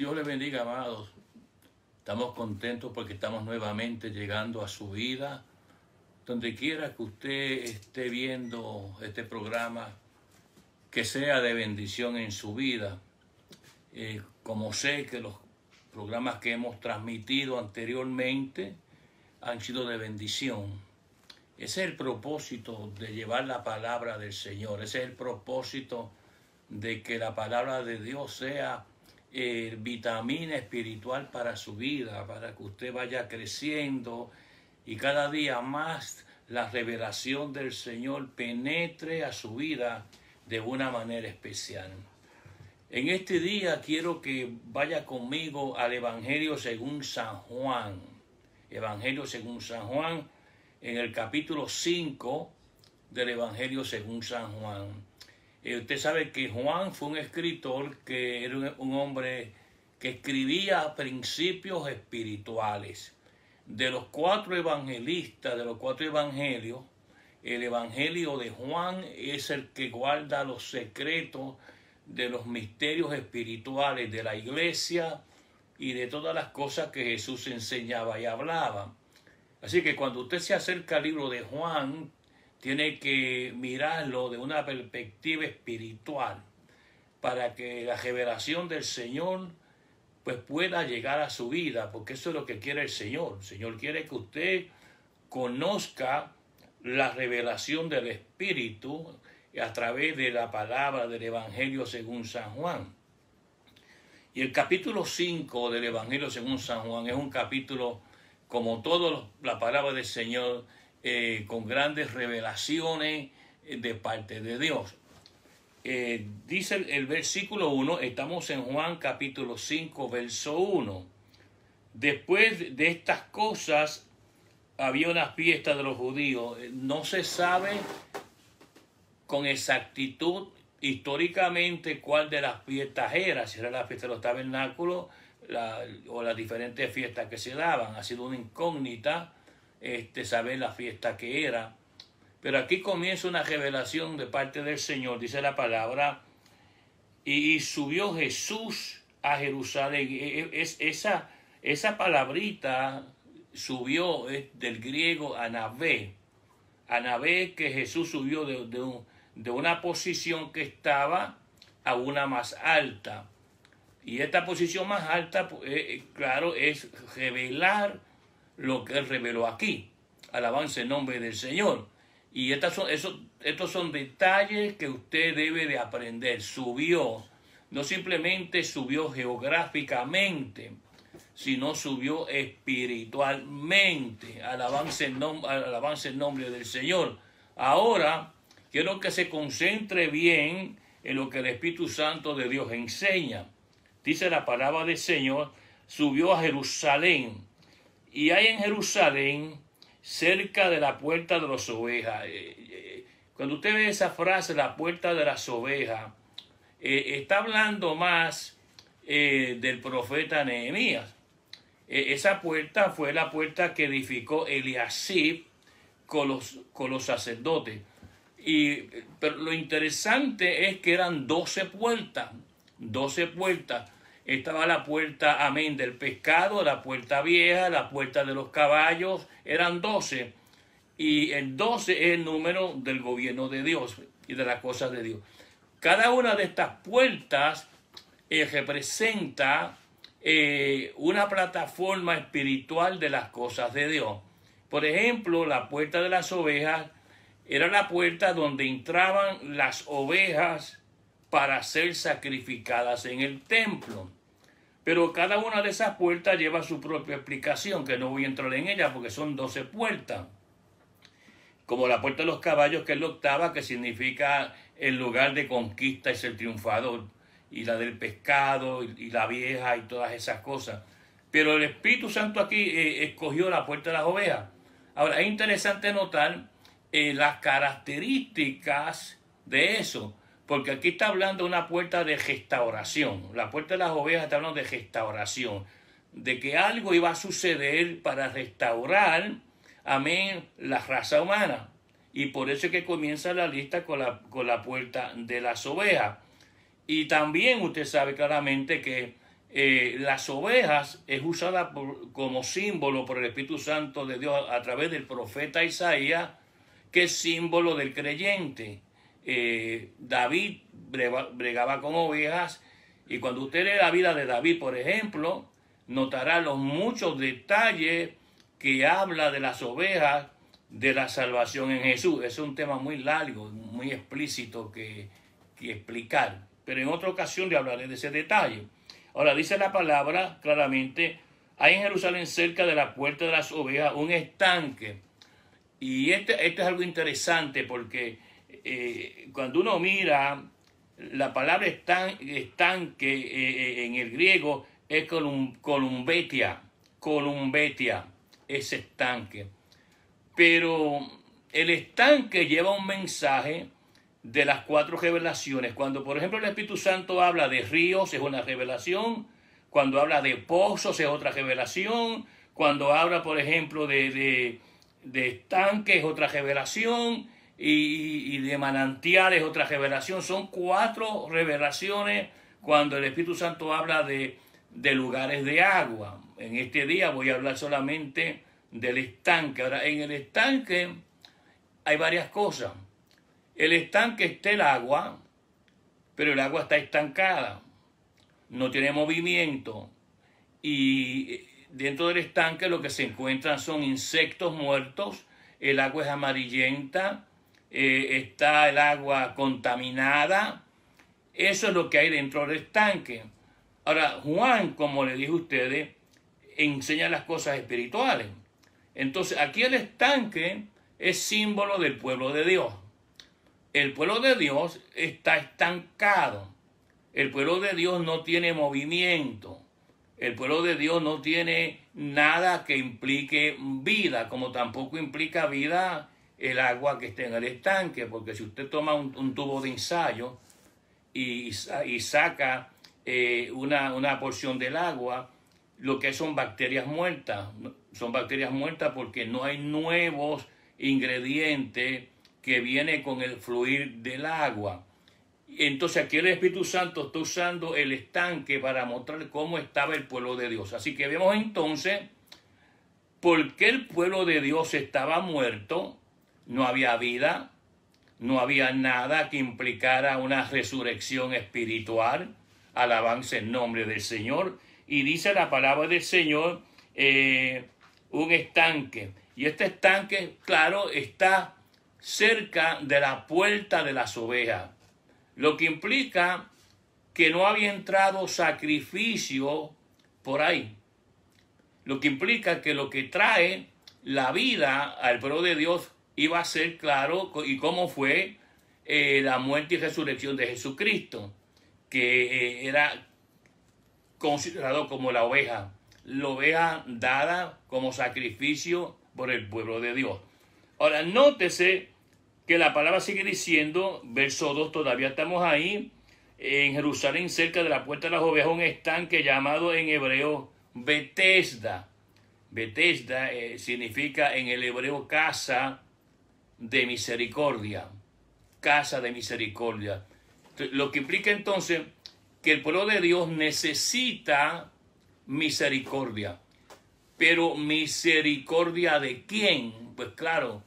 Dios le bendiga, amados. Estamos contentos porque estamos nuevamente llegando a su vida. Donde quiera que usted esté viendo este programa, que sea de bendición en su vida. Eh, como sé que los programas que hemos transmitido anteriormente han sido de bendición. Ese es el propósito de llevar la palabra del Señor. Ese es el propósito de que la palabra de Dios sea eh, vitamina espiritual para su vida, para que usted vaya creciendo y cada día más la revelación del Señor penetre a su vida de una manera especial. En este día quiero que vaya conmigo al Evangelio según San Juan. Evangelio según San Juan, en el capítulo 5 del Evangelio según San Juan. Eh, usted sabe que Juan fue un escritor que era un hombre que escribía principios espirituales. De los cuatro evangelistas, de los cuatro evangelios, el evangelio de Juan es el que guarda los secretos de los misterios espirituales de la iglesia y de todas las cosas que Jesús enseñaba y hablaba. Así que cuando usted se acerca al libro de Juan, tiene que mirarlo de una perspectiva espiritual para que la revelación del Señor pues pueda llegar a su vida, porque eso es lo que quiere el Señor. El Señor quiere que usted conozca la revelación del Espíritu a través de la palabra del Evangelio según San Juan. Y el capítulo 5 del Evangelio según San Juan es un capítulo, como toda la palabra del Señor, eh, con grandes revelaciones eh, de parte de Dios. Eh, dice el, versículo 1, estamos en Juan capítulo 5, verso 1. Después de estas cosas había una fiesta de los judíos. No se sabe con exactitud históricamente cuál de las fiestas era, si era la fiesta de los tabernáculos o las diferentes fiestas que se daban. Ha sido una incógnita este, saber la fiesta que era. Pero aquí comienza una revelación de parte del Señor, dice la palabra, y, subió Jesús a Jerusalén. E, e, es, esa, esa palabrita subió del griego anabé. Anabé que Jesús subió de, de, una posición que estaba a una más alta. Y esta posición más alta, pues, eh, claro, es revelar lo que él reveló aquí. Alabanza en nombre del Señor. Y estas son, estos son detalles que usted debe de aprender. Subió, no simplemente subió geográficamente, sino subió espiritualmente. Alabanza en, en nombre del Señor. Ahora, quiero que se concentre bien en lo que el Espíritu Santo de Dios enseña. Dice la palabra del Señor, subió a Jerusalén y hay en Jerusalén, cerca de la puerta de las ovejas. Eh, eh, cuando usted ve esa frase, la puerta de las ovejas, eh, está hablando más del profeta Nehemías. esa puerta fue la puerta que edificó Eliasib con los, con los sacerdotes. Y, pero lo interesante es que eran 12 puertas, 12 puertas estaba la puerta, amén, del pescado, la puerta vieja, la puerta de los caballos, eran doce. Y el doce es el número del gobierno de Dios y de las cosas de Dios. Cada una de estas puertas eh, representa eh, una plataforma espiritual de las cosas de Dios. Por ejemplo, la puerta de las ovejas era la puerta donde entraban las ovejas para ser sacrificadas en el templo. Pero cada una de esas puertas lleva su propia explicación, que no voy a entrar en ella porque son 12 puertas. Como la puerta de los caballos, que es la octava, que significa el lugar de conquista es el triunfador. Y la del pescado y la vieja y todas esas cosas. Pero el Espíritu Santo aquí eh, escogió la puerta de las ovejas. Ahora, es interesante notar eh, las características de eso. Porque aquí está hablando una puerta de restauración. La puerta de las ovejas está hablando de restauración. De que algo iba a suceder para restaurar, amén, la raza humana. Y por eso es que comienza la lista con la, con la puerta de las ovejas. Y también usted sabe claramente que eh, las ovejas es usada como símbolo por el Espíritu Santo de Dios a través del profeta Isaías, que es símbolo del creyente. Eh, David bregaba con ovejas y cuando usted lee la vida de David, por ejemplo, notará los muchos detalles que habla de las ovejas de la salvación en Jesús. Es un tema muy largo, muy explícito que, explicar. Pero en otra ocasión le hablaré de ese detalle. Ahora dice la palabra claramente, hay en Jerusalén cerca de la puerta de las ovejas un estanque. Y este, este es algo interesante porque eh, cuando uno mira la palabra estanque eh, eh, en el griego es colum, columbetia, columbetia, ese estanque. Pero el estanque lleva un mensaje de las cuatro revelaciones. Cuando, por ejemplo, el Espíritu Santo habla de ríos, es una revelación. Cuando habla de pozos, es otra revelación. Cuando habla, por ejemplo, de, de, estanques, es otra revelación. Y, de manantiales, otra revelación. Son cuatro revelaciones cuando el Espíritu Santo habla de, de lugares de agua. En este día voy a hablar solamente del estanque. Ahora, en el estanque hay varias cosas. El estanque está el agua, pero el agua está estancada, no tiene movimiento y dentro del estanque lo que se encuentran son insectos muertos, el agua es amarillenta, eh, está el agua contaminada, eso es lo que hay dentro del estanque. Ahora, Juan, como le dije a ustedes, enseña las cosas espirituales. Entonces, aquí el estanque es símbolo del pueblo de Dios el pueblo de Dios está estancado. El pueblo de Dios no tiene movimiento. El pueblo de Dios no tiene nada que implique vida, como tampoco implica vida el agua que esté en el estanque, porque si usted toma un, tubo de ensayo y, saca eh, una, una porción del agua, lo que son bacterias muertas. Son bacterias muertas porque no hay nuevos ingredientes que viene con el fluir del agua. Entonces aquí el Espíritu Santo está usando el estanque para mostrar cómo estaba el pueblo de Dios. Así que vemos entonces por qué el pueblo de Dios estaba muerto, no había vida, no había nada que implicara una resurrección espiritual, alabanza en nombre del Señor. Y dice la palabra del Señor, eh, un estanque. Y este estanque, claro, está cerca de la puerta de las ovejas, lo que implica que no había entrado sacrificio por ahí, lo que implica que lo que trae la vida al pueblo de Dios iba a ser claro y cómo fue eh, la muerte y resurrección de Jesucristo, que eh, era considerado como la oveja, la oveja dada como sacrificio por el pueblo de Dios. Ahora, nótese que la palabra sigue diciendo, verso 2, todavía estamos ahí, en Jerusalén, cerca de la puerta de las ovejas, un estanque llamado en hebreo Betesda. Betesda eh, significa en el hebreo casa de misericordia. Casa de misericordia. Lo que implica entonces que el pueblo de Dios necesita misericordia. Pero misericordia de quién? Pues claro,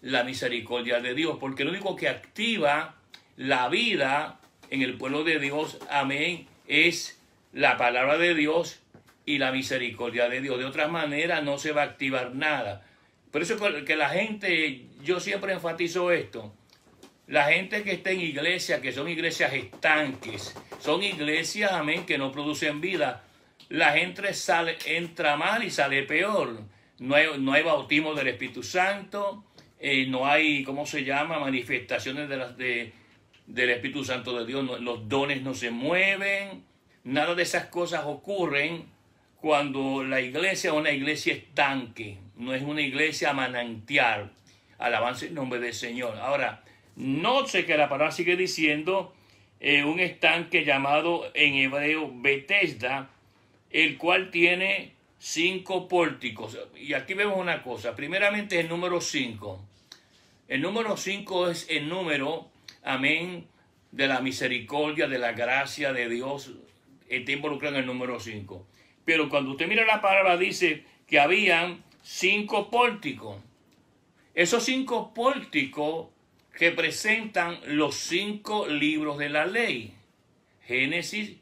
la misericordia de Dios, porque lo único que activa la vida en el pueblo de Dios, amén, es la palabra de Dios y la misericordia de Dios. De otra manera no se va a activar nada. Por eso que la gente, yo siempre enfatizo esto, la gente que está en iglesia, que son iglesias estanques, son iglesias, amén, que no producen vida. La gente sale, entra mal y sale peor. No hay, no hay bautismo del Espíritu Santo, eh, no hay, ¿cómo se llama?, manifestaciones de las, de, del Espíritu Santo de Dios, los dones no se mueven, nada de esas cosas ocurren cuando la iglesia es una iglesia estanque, no es una iglesia manantial. Alabanza en nombre del Señor. Ahora, no sé que la palabra sigue diciendo eh, un estanque llamado en hebreo Bethesda, el cual tiene cinco pórticos. Y aquí vemos una cosa. Primeramente el número cinco. El número 5 es el número, amén, de la misericordia, de la gracia de Dios. está involucrado en el número 5. Pero cuando usted mira la palabra dice que habían cinco pórticos. Esos cinco pórticos representan los cinco libros de la ley. Génesis,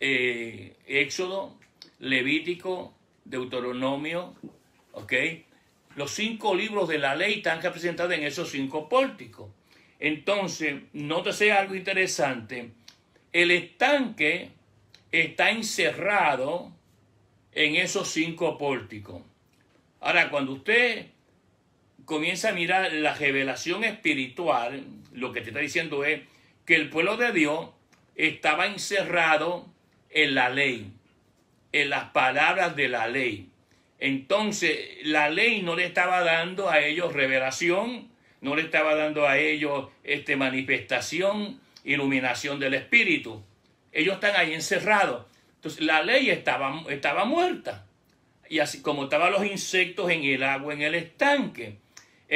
eh, Éxodo, Levítico, Deuteronomio, ¿ok? Los cinco libros de la ley están representados en esos cinco pórticos. Entonces, nótese algo interesante. El estanque está encerrado en esos cinco pórticos. Ahora, cuando usted comienza a mirar la revelación espiritual, lo que te está diciendo es que el pueblo de Dios estaba encerrado en la ley, en las palabras de la ley. Entonces, la ley no le estaba dando a ellos revelación, no le estaba dando a ellos este, manifestación, iluminación del Espíritu. Ellos están ahí encerrados. Entonces, la ley estaba, estaba muerta. Y así como estaban los insectos en el agua, en el estanque.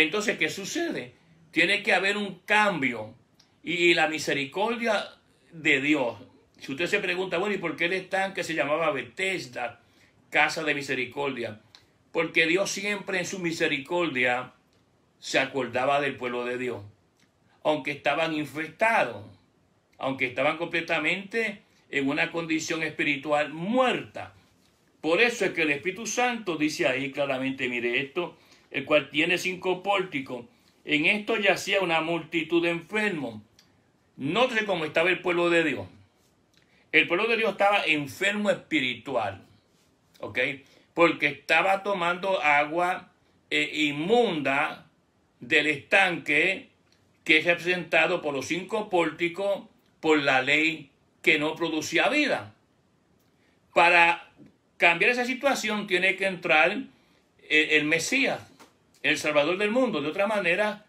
Entonces, ¿qué sucede? Tiene que haber un cambio. Y la misericordia de Dios. Si usted se pregunta, bueno, ¿y por qué el estanque se llamaba Bethesda, casa de misericordia? Porque Dios siempre en su misericordia se acordaba del pueblo de Dios. Aunque estaban infestados, aunque estaban completamente en una condición espiritual muerta. Por eso es que el Espíritu Santo dice ahí claramente, mire esto, el cual tiene cinco pórticos. En esto yacía una multitud de enfermos. Sé cómo estaba el pueblo de Dios. El pueblo de Dios estaba enfermo espiritual. ¿Ok? Porque estaba tomando agua eh, inmunda del estanque que es representado por los cinco pórticos por la ley que no producía vida. Para cambiar esa situación tiene que entrar el, Mesías, el Salvador del mundo. De otra manera,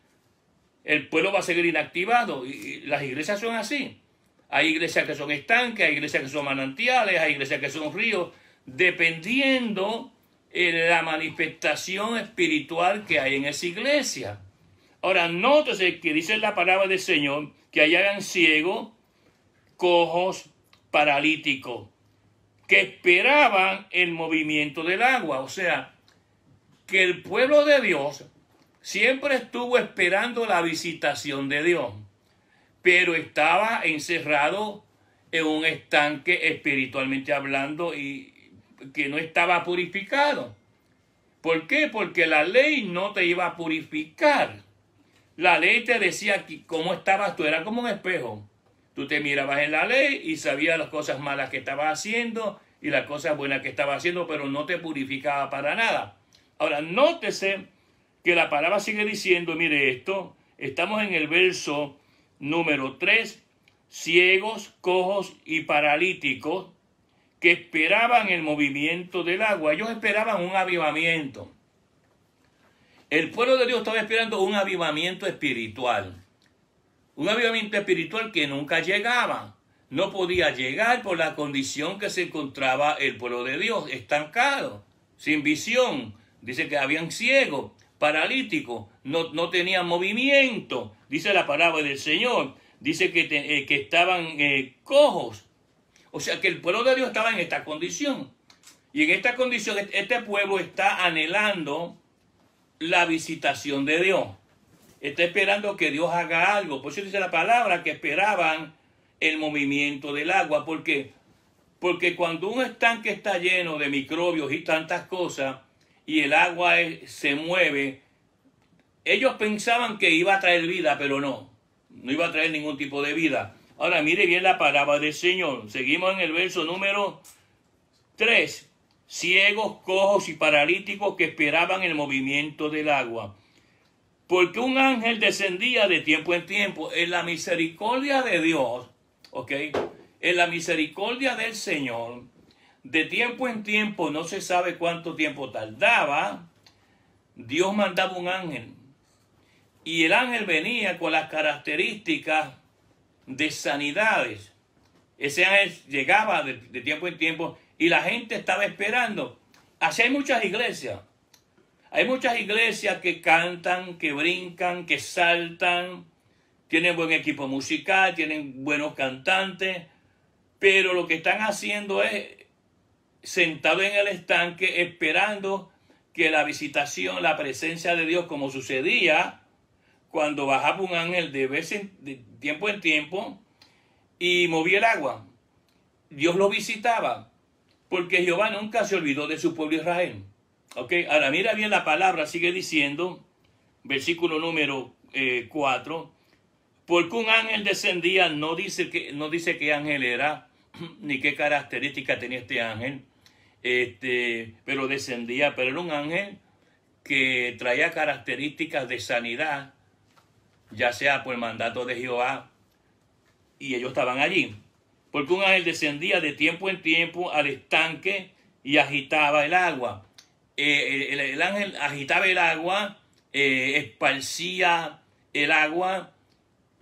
el pueblo va a seguir inactivado. Y las iglesias son así. Hay iglesias que son estanques, hay iglesias que son manantiales, hay iglesias que son ríos, dependiendo de la manifestación espiritual que hay en esa iglesia. Ahora, nótese que dice la palabra del Señor que hayan ciegos, cojos, paralíticos, que esperaban el movimiento del agua. O sea, que el pueblo de Dios siempre estuvo esperando la visitación de Dios, pero estaba encerrado en un estanque espiritualmente hablando y que no estaba purificado. ¿Por qué? Porque la ley no te iba a purificar. La ley te decía que cómo estabas tú, era como un espejo. Tú te mirabas en la ley y sabías las cosas malas que estabas haciendo y las cosas buenas que estabas haciendo, pero no te purificaba para nada. Ahora, nótese que la palabra sigue diciendo, mire esto, estamos en el verso número 3, ciegos, cojos y paralíticos que esperaban el movimiento del agua. Ellos esperaban un avivamiento. El pueblo de Dios estaba esperando un avivamiento espiritual. Un avivamiento espiritual que nunca llegaba. No podía llegar por la condición que se encontraba el pueblo de Dios, estancado, sin visión. Dice que habían ciegos, paralíticos, no, no tenían movimiento. Dice la palabra del Señor. Dice que, eh, que estaban eh, cojos. O sea que el pueblo de Dios estaba en esta condición. Y en esta condición este pueblo está anhelando la visitación de Dios está esperando que Dios haga algo. Por eso dice la palabra que esperaban el movimiento del agua. Porque cuando un estanque está lleno de microbios y tantas cosas y el agua se mueve, ellos pensaban que iba a traer vida, pero no. No iba a traer ningún tipo de vida. Ahora mire bien la palabra del Señor. Seguimos en el verso número 3. Ciegos, cojos y paralíticos que esperaban el movimiento del agua porque un ángel descendía de tiempo en tiempo en la misericordia de Dios, ¿ok? En la misericordia del Señor, de tiempo en tiempo, no se sabe cuánto tiempo tardaba, Dios mandaba un ángel. Y el ángel venía con las características de sanidades. Ese ángel llegaba de, de tiempo en tiempo y la gente estaba esperando. Así hay muchas iglesias. Hay muchas iglesias que cantan, que brincan, que saltan, tienen buen equipo musical, tienen buenos cantantes, Pero lo que están haciendo es sentado en el estanque esperando que la visitación, la presencia de Dios, como sucedía cuando bajaba un ángel de vez en tiempo en tiempo y movía el agua. Dios lo visitaba porque Jehová nunca se olvidó de su pueblo Israel. Ok, ahora mira bien la palabra, sigue diciendo, versículo número 4, eh, porque un ángel descendía, no dice, que, no dice qué ángel era, ni qué característica tenía este ángel, este, pero descendía, pero era un ángel que traía características de sanidad, ya sea por mandato de Jehová, y ellos estaban allí. Porque un ángel descendía de tiempo en tiempo al estanque y agitaba el agua. Eh, el, ángel agitaba el agua, eh, esparcía el agua,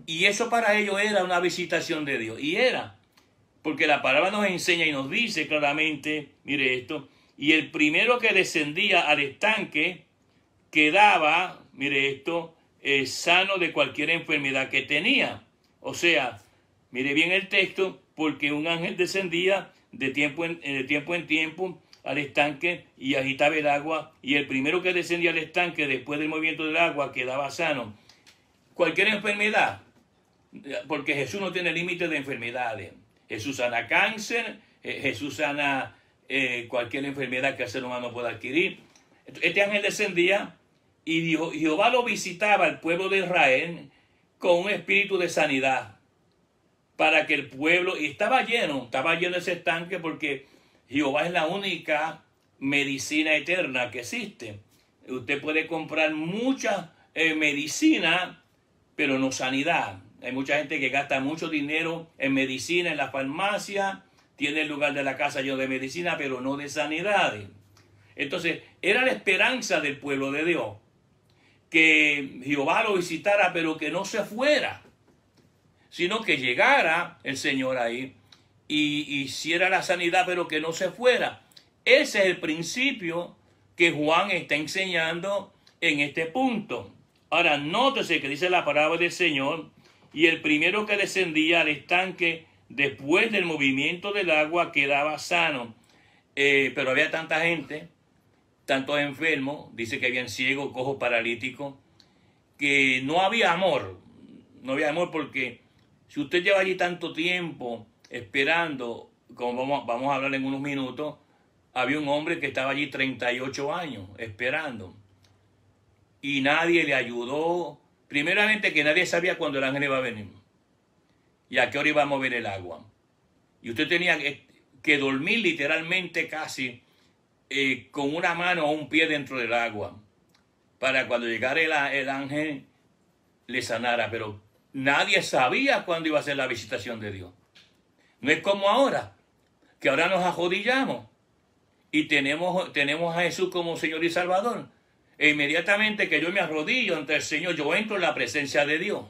y eso para ellos era una visitación de Dios. Y era, porque la palabra nos enseña y nos dice claramente, mire esto, y el primero que descendía al estanque quedaba, mire esto, eh, sano de cualquier enfermedad que tenía. O sea, mire bien el texto, porque un ángel descendía de tiempo en, de tiempo, en tiempo al estanque y agitaba el agua, y el primero que descendía al estanque después del movimiento del agua quedaba sano. Cualquier enfermedad, porque Jesús no tiene límite de enfermedades. Jesús sana cáncer, eh, Jesús sana eh, cualquier enfermedad que el ser humano pueda adquirir. Este ángel descendía y Jehová lo visitaba al pueblo de Israel con un espíritu de sanidad para que el pueblo, y estaba lleno, estaba lleno ese estanque porque Jehová es la única medicina eterna que existe. Usted puede comprar mucha eh, medicina, pero no sanidad. Hay mucha gente que gasta mucho dinero en medicina, en la farmacia, tiene el lugar de la casa lleno de medicina, pero no de sanidad. Entonces, era la esperanza del pueblo de Dios, que Jehová lo visitara, pero que no se fuera, sino que llegara el Señor ahí y hiciera la sanidad, pero que no se fuera. Ese es el principio que Juan está enseñando en este punto. Ahora, nótese que dice la palabra del Señor y el primero que descendía al estanque después del movimiento del agua quedaba sano. Eh, pero había tanta gente, tantos enfermos, dice que habían ciegos, cojos, paralíticos, que no había amor. No había amor porque si usted lleva allí tanto tiempo esperando, como vamos, vamos a hablar en unos minutos, había un hombre que estaba allí 38 años esperando y nadie le ayudó, Primeramente que nadie sabía cuándo el ángel iba a venir y a qué hora iba a mover el agua. Y usted tenía que dormir literalmente casi eh, con una mano o un pie dentro del agua para cuando llegara el, el ángel le sanara. Pero nadie sabía cuándo iba a ser la visitación de Dios. No es como ahora, que ahora nos ajodillamos y tenemos, tenemos a Jesús como Señor y Salvador. E inmediatamente que yo me arrodillo ante el Señor, yo entro en la presencia de Dios.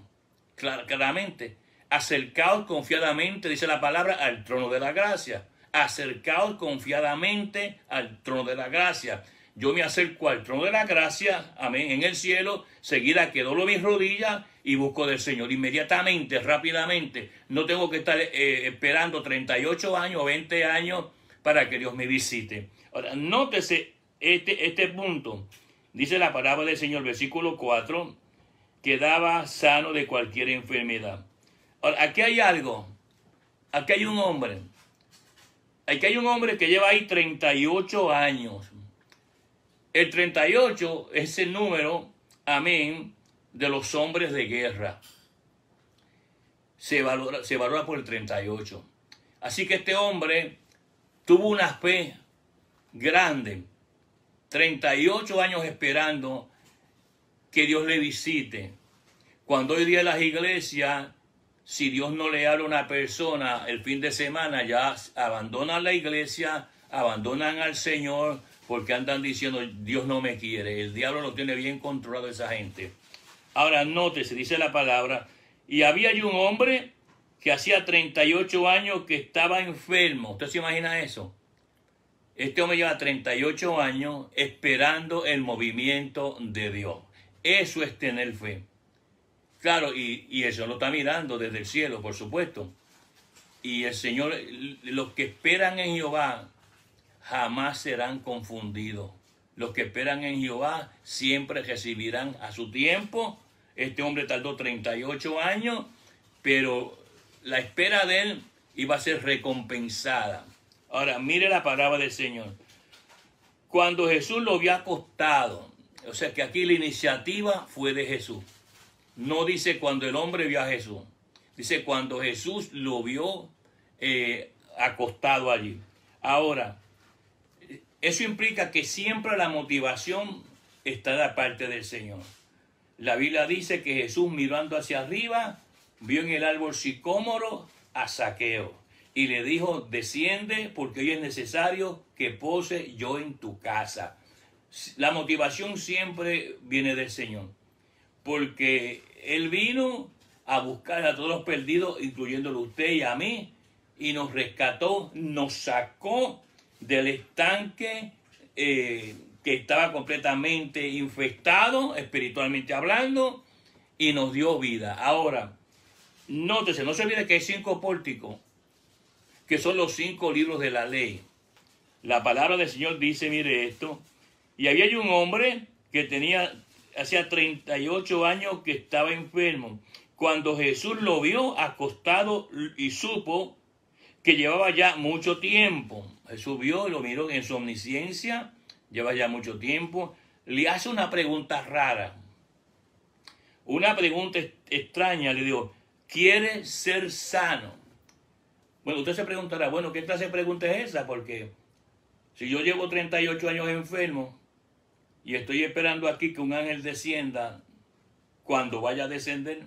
claramente. Acercaos confiadamente, dice la palabra, al trono de la gracia. Acercaos confiadamente al trono de la gracia. Yo me acerco al trono de la gracia, amén, en el cielo, seguida que doblo mis rodillas y busco del Señor. Inmediatamente, rápidamente. No tengo que estar eh, esperando 38 años o 20 años para que Dios me visite. Ahora, nótese este, este punto. Dice la palabra del Señor, versículo 4, quedaba sano de cualquier enfermedad. Ahora, aquí hay algo. Aquí hay un hombre. Aquí hay un hombre que lleva ahí 38 años. El 38 es el número, amén, de los hombres de guerra. Se valora, se valora por el 38. Así que este hombre tuvo una fe grande 38 años esperando que Dios le visite. Cuando hoy día las iglesias, si Dios no le habla a una persona el fin de semana, ya abandonan la iglesia, abandonan al Señor, porque andan diciendo, Dios no me quiere. El diablo lo tiene bien controlado esa gente. Ahora se dice la palabra, y había allí un hombre que hacía 38 años que estaba enfermo. ¿Usted se imagina eso? Este hombre lleva 38 años esperando el movimiento de Dios. Eso es tener fe. Claro, y, eso lo está mirando desde el cielo, por supuesto. Y el Señor, los que esperan en Jehová jamás serán confundidos. Los que esperan en Jehová siempre recibirán a su tiempo. Este hombre tardó 38 años, pero la espera de él iba a ser recompensada. Ahora, mire la palabra del Señor. Cuando Jesús lo había acostado, o sea que aquí la iniciativa fue de Jesús. No dice cuando el hombre vio a Jesús. Dice cuando Jesús lo vio eh, acostado allí. Ahora, eso implica que siempre la motivación está de parte del Señor. La Biblia dice que Jesús mirando hacia arriba vio en el árbol sicómoro a Saqueo y le dijo, desciende porque hoy es necesario que pose yo en tu casa. La motivación siempre viene del Señor, porque Él vino a buscar a todos los perdidos, incluyéndolo usted y a mí, y nos rescató, nos sacó del estanque eh, que estaba completamente infectado, espiritualmente hablando, y nos dio vida. Ahora, nótese, no se olvide que hay cinco pórticos, que son los cinco libros de la ley. La palabra del Señor dice, mire esto, y había un hombre que tenía, hacía 38 años que estaba enfermo. Cuando Jesús lo vio acostado y supo que llevaba ya mucho tiempo. Jesús vio, lo miró en su omnisciencia, lleva ya mucho tiempo. Le hace una pregunta rara, una pregunta extraña. Le digo, ¿quiere ser sano? Bueno, usted se preguntará, bueno, ¿qué clase de pregunta es esa? Porque si yo llevo 38 años enfermo, y estoy esperando aquí que un ángel descienda cuando vaya a descender.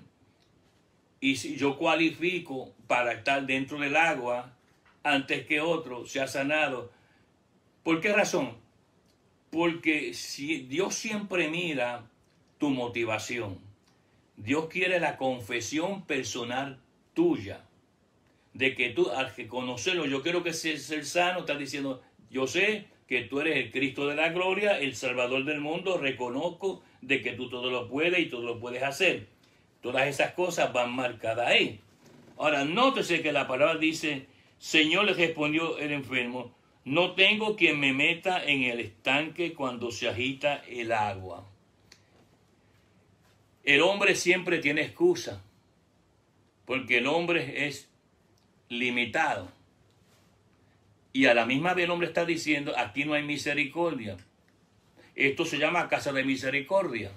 Y si yo cualifico para estar dentro del agua antes que otro se ha sanado. ¿Por qué razón? Porque si Dios siempre mira tu motivación. Dios quiere la confesión personal tuya. De que tú, al que conocerlo, yo quiero que seas ser sano, estás diciendo, yo sé que tú eres el Cristo de la gloria, el Salvador del mundo, reconozco de que tú todo lo puedes y todo lo puedes hacer. Todas esas cosas van marcadas ahí. Ahora, nótese que la palabra dice, Señor le respondió el enfermo, no tengo quien me meta en el estanque cuando se agita el agua. El hombre siempre tiene excusa, porque el hombre es limitado. Y a la misma vez el hombre está diciendo, aquí no hay misericordia. Esto se llama casa de misericordia.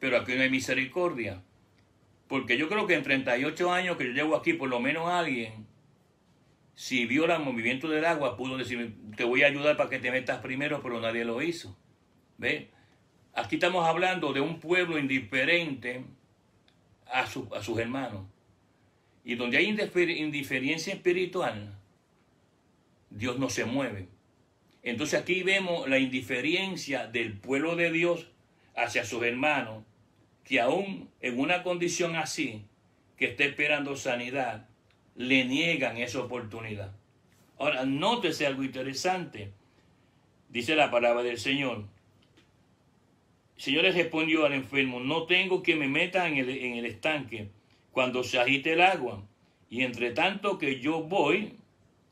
Pero aquí no hay misericordia. Porque yo creo que en 38 años que yo llevo aquí, por lo menos alguien, si vio el movimiento del agua, pudo decir, te voy a ayudar para que te metas primero, pero nadie lo hizo. ¿Ve? Aquí estamos hablando de un pueblo indiferente a, a sus hermanos. Y donde hay indiferencia espiritual, Dios no se mueve. Entonces aquí vemos la indiferencia del pueblo de Dios hacia sus hermanos, que aún en una condición así, que está esperando sanidad, le niegan esa oportunidad. Ahora, nótese algo interesante. Dice la palabra del Señor. El Señor le respondió al enfermo, no tengo que me meta en el, en el estanque cuando se agite el agua. Y entre tanto que yo voy,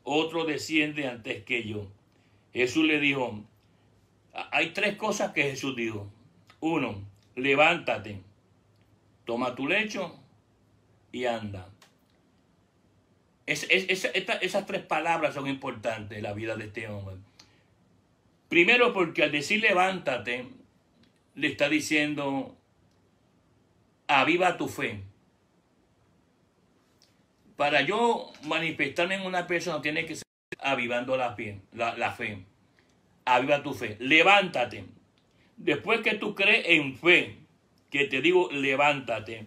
otro desciende antes que yo. Jesús le dijo, hay tres cosas que Jesús dijo. Uno, levántate, toma tu lecho y anda. esas tres palabras son importantes en la vida de este hombre. Primero porque al decir levántate, le está diciendo, aviva tu fe para yo manifestarme en una persona tiene que ser avivando la fe, la, fe. Aviva tu fe. Levántate. Después que tú crees en fe, que te digo, levántate.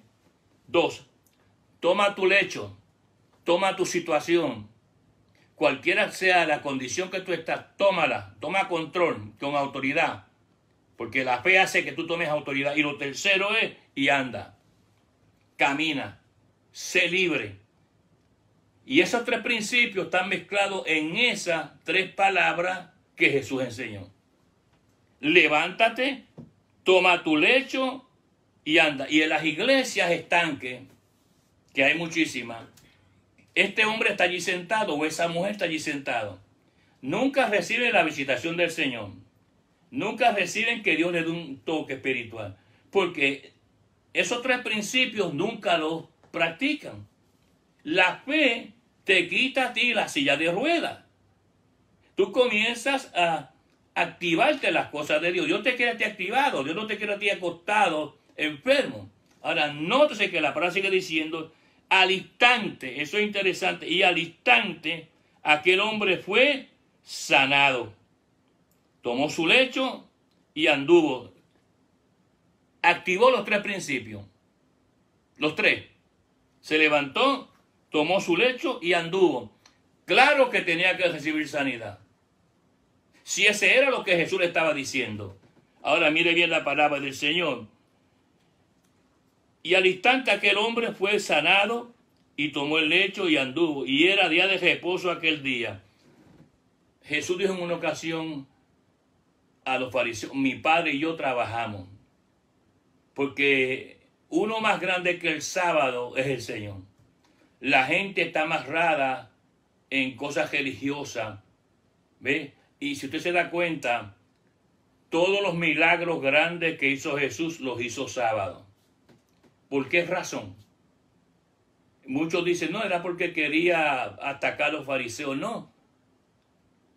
Dos, toma tu lecho, toma tu situación. Cualquiera sea la condición que tú estás, tómala, toma control con autoridad. Porque la fe hace que tú tomes autoridad. Y lo tercero es, y anda, camina, sé libre y esos tres principios están mezclados en esas tres palabras que Jesús enseñó. Levántate, toma tu lecho y anda. Y en las iglesias estanques, que hay muchísimas, este hombre está allí sentado o esa mujer está allí sentado. Nunca reciben la visitación del Señor. Nunca reciben que Dios les dé un toque espiritual. Porque esos tres principios nunca los practican. La fe te quita a ti la silla de ruedas. Tú comienzas a activarte las cosas de Dios. Dios te quiere a ti activado, Dios no te quiere a ti acostado, enfermo. Ahora, nótese que la palabra sigue diciendo, al instante, eso es interesante, y al instante aquel hombre fue sanado. Tomó su lecho y anduvo. Activó los tres principios. Los tres. Se levantó, tomó su lecho y anduvo. Claro que tenía que recibir sanidad. Si ese era lo que Jesús le estaba diciendo. Ahora mire bien la palabra del Señor. Y al instante aquel hombre fue sanado y tomó el lecho y anduvo. Y era día de reposo aquel día. Jesús dijo en una ocasión a los fariseos, mi padre y yo trabajamos. Porque uno más grande que el sábado es el Señor. La gente está amarrada en cosas religiosas. ¿Ve? Y si usted se da cuenta, todos los milagros grandes que hizo Jesús los hizo sábado. ¿Por qué razón? Muchos dicen, no, era porque quería atacar a los fariseos. No.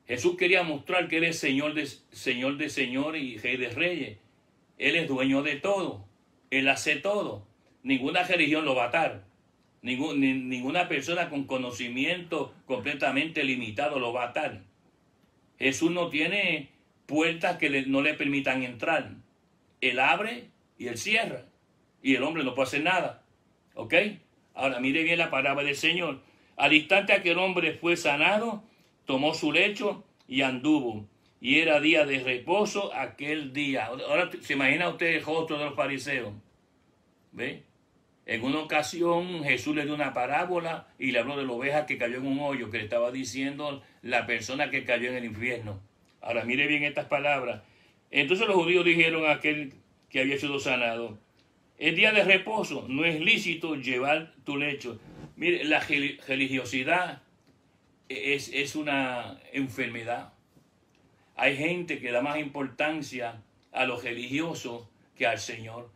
Jesús quería mostrar que Él es Señor de, Señor de Señor y Rey de Reyes. Él es dueño de todo. Él hace todo. Ninguna religión lo va a atar. Ninguna persona con conocimiento completamente limitado lo va a atar. Jesús no tiene puertas que no le permitan entrar. Él abre y él cierra. Y el hombre no puede hacer nada. ¿Ok? Ahora mire bien la palabra del Señor. Al instante aquel hombre fue sanado, tomó su lecho y anduvo. Y era día de reposo aquel día. Ahora se imagina usted el rostro de los fariseos. ¿Ve? En una ocasión Jesús le dio una parábola y le habló de la oveja que cayó en un hoyo, que le estaba diciendo la persona que cayó en el infierno. Ahora mire bien estas palabras. Entonces los judíos dijeron a aquel que había sido sanado, el día de reposo no es lícito llevar tu lecho. Mire, la religiosidad es, es una enfermedad. Hay gente que da más importancia a lo religioso que al Señor.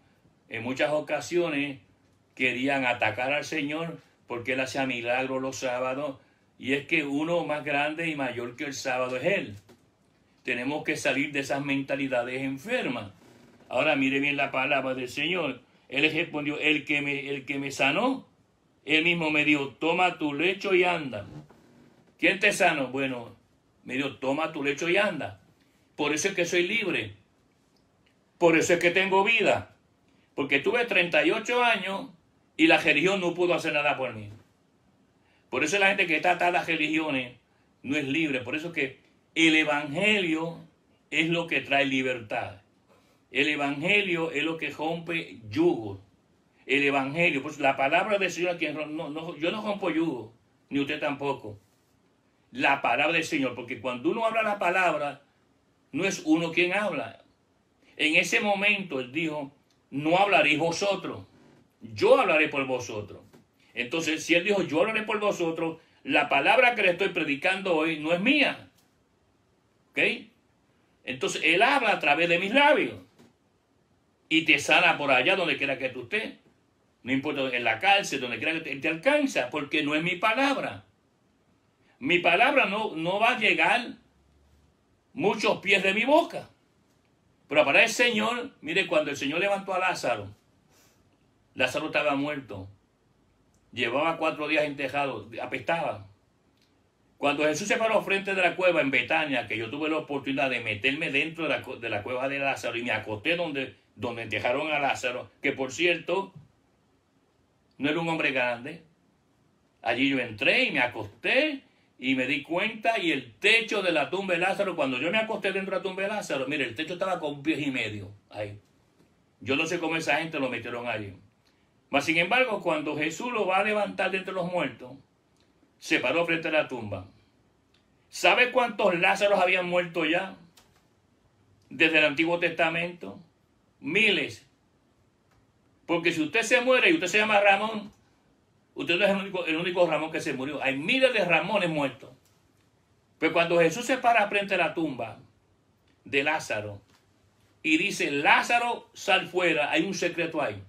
En muchas ocasiones querían atacar al Señor porque Él hacía milagros los sábados. Y es que uno más grande y mayor que el sábado es Él. Tenemos que salir de esas mentalidades enfermas. Ahora mire bien la palabra del Señor. Él respondió, el que me, el que me sanó, él mismo me dijo, toma tu lecho y anda. ¿Quién te sanó? Bueno, me dijo, toma tu lecho y anda. Por eso es que soy libre. Por eso es que tengo vida. Porque tuve 38 años y la religión no pudo hacer nada por mí. Por eso la gente que está atada a religiones no es libre. Por eso que el Evangelio es lo que trae libertad. El Evangelio es lo que rompe yugo. El Evangelio, pues la palabra del Señor, no, yo no rompo yugo, ni usted tampoco. La palabra del Señor, porque cuando uno habla la palabra, no es uno quien habla. En ese momento Él dijo, no hablaréis vosotros, yo hablaré por vosotros. Entonces, si él dijo, yo hablaré por vosotros, la palabra que le estoy predicando hoy no es mía. ¿Ok? Entonces, él habla a través de mis labios. Y te sana por allá donde quiera que tú estés. No importa, en la cárcel, donde quiera que te, te alcanza, porque no es mi palabra. Mi palabra no, no va a llegar muchos pies de mi boca. Pero para el Señor, mire, cuando el Señor levantó a Lázaro, Lázaro estaba muerto. Llevaba cuatro días entejado, apestaba. Cuando Jesús se paró frente de la cueva en Betania, que yo tuve la oportunidad de meterme dentro de la, cueva de Lázaro y me acosté donde, donde entejaron a Lázaro, que por cierto, no era un hombre grande. Allí yo entré y me acosté y me di cuenta y el techo de la tumba de Lázaro, cuando yo me acosté dentro de la tumba de Lázaro, mire, el techo estaba con un pie y medio ahí. Yo no sé cómo esa gente lo metieron allí. Mas sin embargo, cuando Jesús lo va a levantar de entre los muertos, se paró frente a la tumba. ¿Sabe cuántos Lázaros habían muerto ya? Desde el Antiguo Testamento. Miles. Porque si usted se muere y usted se llama Ramón, Usted no es el único, el único Ramón que se murió. Hay miles de Ramones muertos. Pero cuando Jesús se para frente a la tumba de Lázaro y dice, Lázaro, sal fuera, hay un secreto ahí.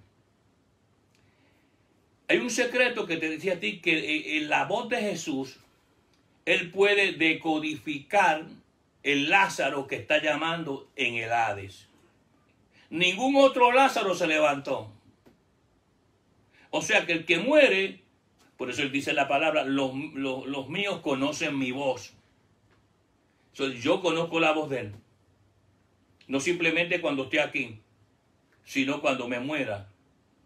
Hay un secreto que te decía a ti que en la voz de Jesús, Él puede decodificar el Lázaro que está llamando en el Hades. Ningún otro Lázaro se levantó. O sea que el que muere, por eso él dice la palabra, los, míos conocen mi voz. yo conozco la voz de él. No simplemente cuando esté aquí, sino cuando me muera.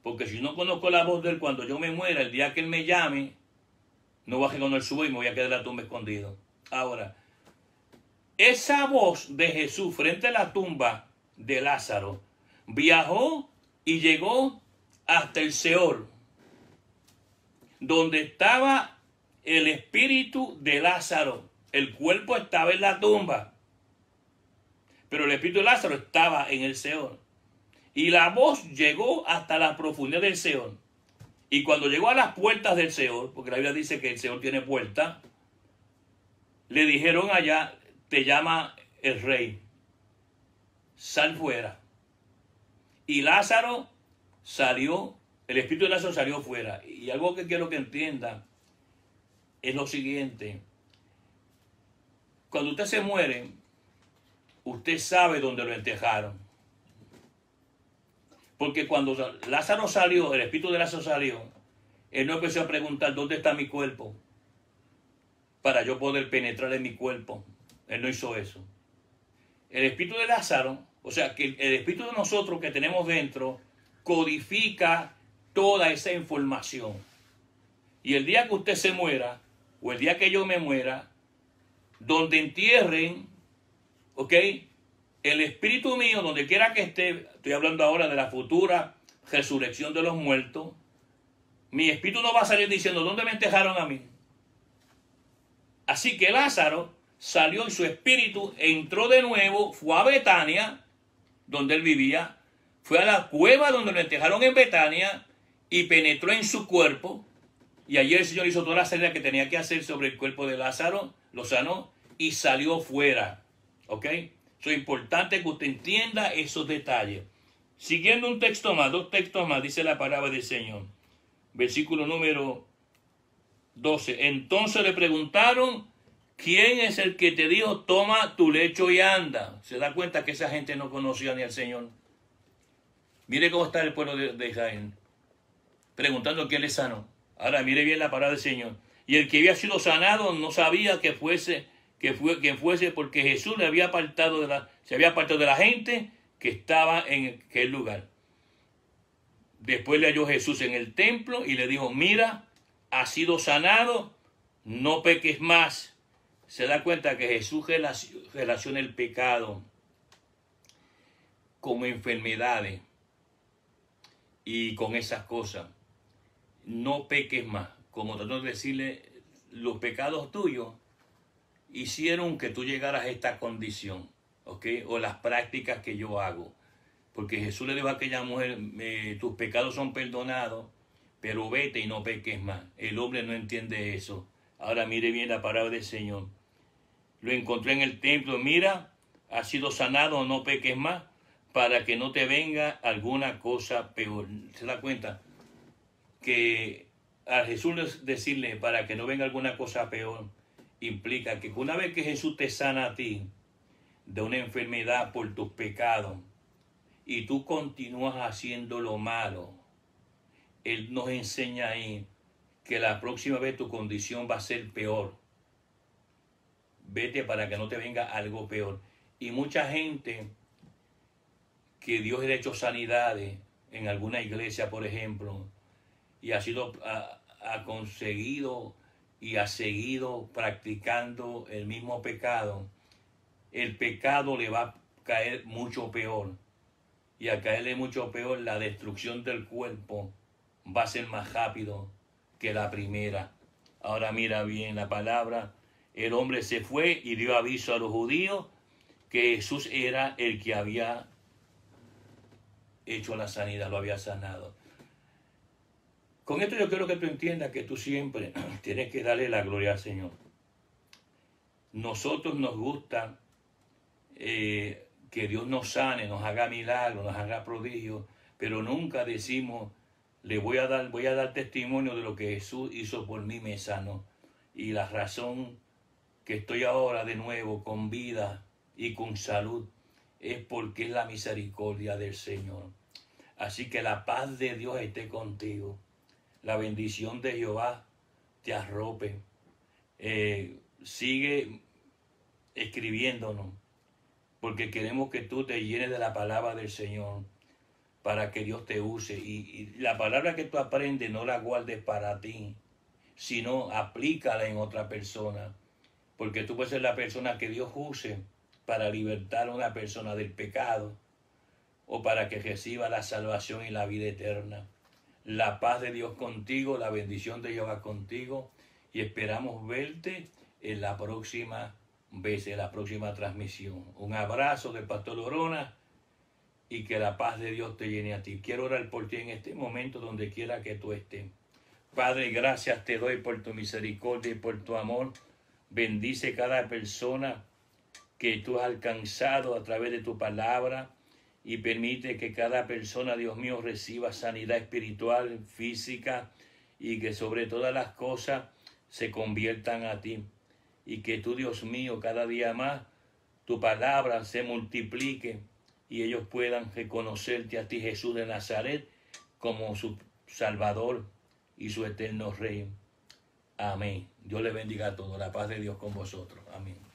Porque si no conozco la voz de él cuando yo me muera, el día que él me llame, no baje con el subo y me voy a quedar en la tumba escondido. Ahora, esa voz de Jesús frente a la tumba de Lázaro viajó y llegó hasta el Seol, donde estaba el espíritu de Lázaro. El cuerpo estaba en la tumba, pero el espíritu de Lázaro estaba en el Seol. Y la voz llegó hasta la profundidad del Seol. Y cuando llegó a las puertas del Seol, porque la Biblia dice que el Seol tiene puerta, le dijeron allá, te llama el rey, sal fuera. Y Lázaro salió, el espíritu de Lázaro salió fuera. Y algo que quiero que entienda es lo siguiente. Cuando usted se muere, usted sabe dónde lo entejaron. Porque cuando Lázaro salió, el espíritu de Lázaro salió, él no empezó a preguntar dónde está mi cuerpo para yo poder penetrar en mi cuerpo. Él no hizo eso. El espíritu de Lázaro, o sea, que el espíritu de nosotros que tenemos dentro, codifica toda esa información. Y el día que usted se muera, o el día que yo me muera, donde entierren, ¿ok? El espíritu mío, donde quiera que esté, estoy hablando ahora de la futura resurrección de los muertos, mi espíritu no va a salir diciendo, ¿dónde me enterraron a mí? Así que Lázaro salió y su espíritu entró de nuevo, fue a Betania, donde él vivía, fue a la cueva donde lo enterraron en Betania y penetró en su cuerpo. Y allí el Señor hizo toda la salida que tenía que hacer sobre el cuerpo de Lázaro, lo sanó y salió fuera. ¿Ok? Es importante que usted entienda esos detalles. Siguiendo un texto más, dos textos más, dice la palabra del Señor. Versículo número 12. Entonces le preguntaron ¿Quién es el que te dijo, toma tu lecho y anda? Se da cuenta que esa gente no conocía ni al Señor. Mire cómo está el pueblo de, Israel. Preguntando quién le sanó. Ahora mire bien la palabra del Señor. Y el que había sido sanado no sabía que fuese, que fue, que fuese porque Jesús le había apartado de la, se había apartado de la gente que estaba en aquel lugar. Después le halló Jesús en el templo y le dijo, mira, has sido sanado, no peques más se da cuenta que Jesús relaciona el pecado como enfermedades y con esas cosas. No peques más. Como tratando de decirle, los pecados tuyos hicieron que tú llegaras a esta condición, ¿ok? O las prácticas que yo hago. Porque Jesús le dijo a aquella mujer, tus pecados son perdonados, pero vete y no peques más. El hombre no entiende eso. Ahora mire bien la palabra del Señor. Lo encontré en el templo. Mira, ha sido sanado, no peques más, para que no te venga alguna cosa peor. ¿Se da cuenta? Que a Jesús decirle para que no venga alguna cosa peor implica que una vez que Jesús te sana a ti de una enfermedad por tus pecados y tú continúas haciendo lo malo, Él nos enseña ahí que la próxima vez tu condición va a ser peor vete para que no te venga algo peor. Y mucha gente que Dios ha hecho sanidades en alguna iglesia, por ejemplo, y ha sido, ha, conseguido y ha seguido practicando el mismo pecado, el pecado le va a caer mucho peor. Y al caerle mucho peor, la destrucción del cuerpo va a ser más rápido que la primera. Ahora mira bien la palabra el hombre se fue y dio aviso a los judíos que Jesús era el que había hecho la sanidad, lo había sanado. Con esto yo quiero que tú entiendas que tú siempre tienes que darle la gloria al Señor. Nosotros nos gusta eh, que Dios nos sane, nos haga milagros, nos haga prodigios, pero nunca decimos, le voy a dar, voy a dar testimonio de lo que Jesús hizo por mí, me sanó. Y la razón que estoy ahora de nuevo con vida y con salud es porque es la misericordia del Señor. Así que la paz de Dios esté contigo. La bendición de Jehová te arrope. Eh, sigue escribiéndonos, porque queremos que tú te llenes de la palabra del Señor para que Dios te use. Y, y la palabra que tú aprendes no la guardes para ti, sino aplícala en otra persona. Porque tú puedes ser la persona que Dios use para libertar a una persona del pecado o para que reciba la salvación y la vida eterna. La paz de Dios contigo, la bendición de Jehová contigo y esperamos verte en la próxima vez, en la próxima transmisión. Un abrazo del Pastor Lorona y que la paz de Dios te llene a ti. Quiero orar por ti en este momento donde quiera que tú estés. Padre, gracias te doy por tu misericordia y por tu amor. Bendice cada persona que tú has alcanzado a través de tu palabra y permite que cada persona, Dios mío, reciba sanidad espiritual, física y que sobre todas las cosas se conviertan a ti. Y que tú, Dios mío, cada día más tu palabra se multiplique y ellos puedan reconocerte a ti, Jesús de Nazaret, como su Salvador y su eterno Rey. Amén. Dios le bendiga a todos. La paz de Dios con vosotros. Amén.